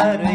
Hare